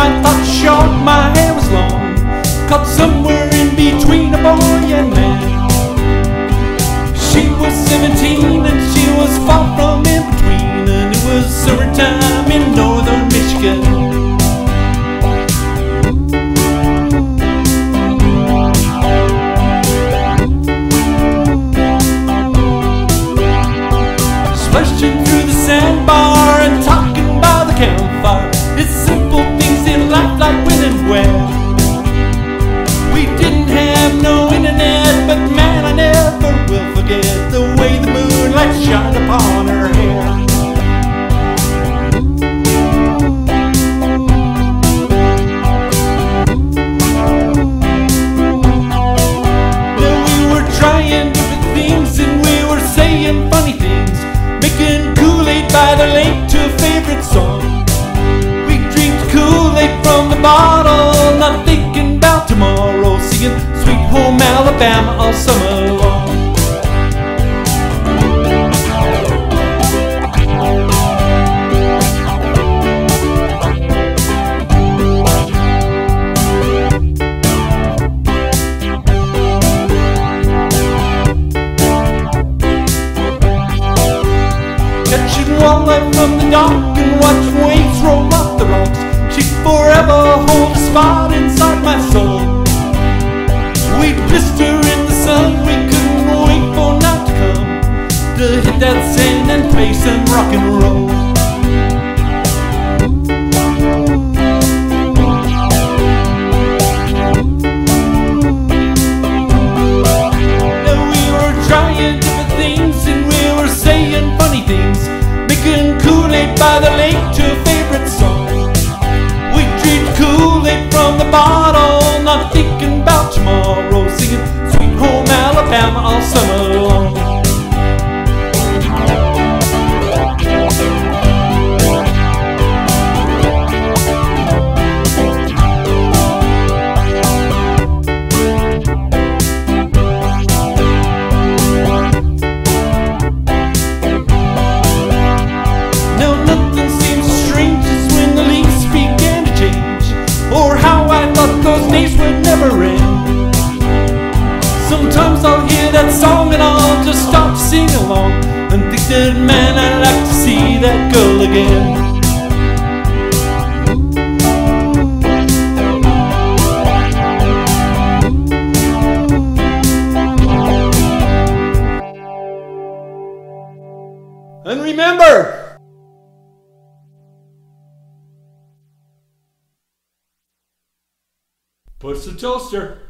1989, my thoughts short, my hair was long. Caught somewhere in between a boy and man. She was 17 and she was far from saying funny things, making Kool-Aid by the lake to a favorite song. We drink Kool-Aid from the bottle, not thinking about tomorrow, singing Sweet Home Alabama all summer Catching walleye from the dock and watch waves roll off the rocks. She'd forever hold a spot inside my soul. We'd blister in the sun, we couldn't wait for night to come to hit that sand and play some rock and roll. Kool-Aid by the lake to a favorite song. We drink Kool-Aid from the bottle, not thinking about tomorrow, singing Sweet Home Alabama all summer and man I'd like to see that girl again. And remember, push the toaster.